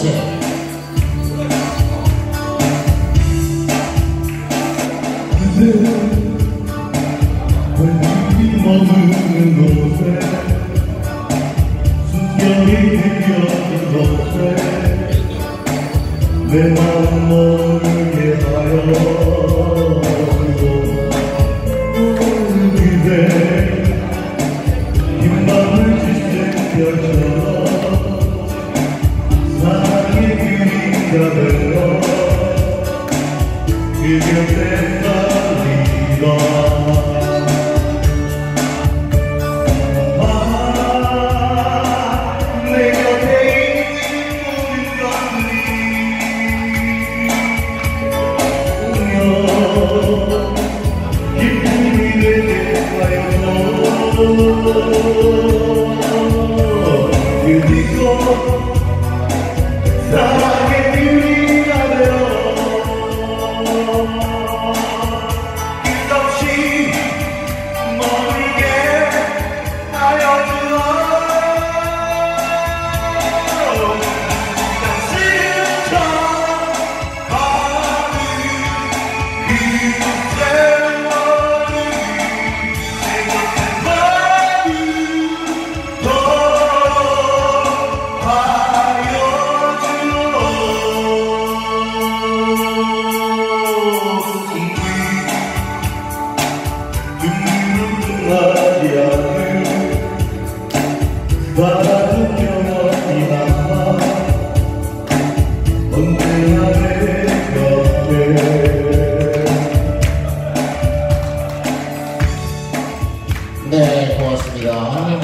그렇지. 이 머무는 곳에 숨결이 느껴진 곳에 내 마음 모르게 하여 그대 긴 밤을 지새겨 그리고 사랑의 유리가 되어 끝없이 멀게 하여 주어 눈물은 네, 고맙습니다.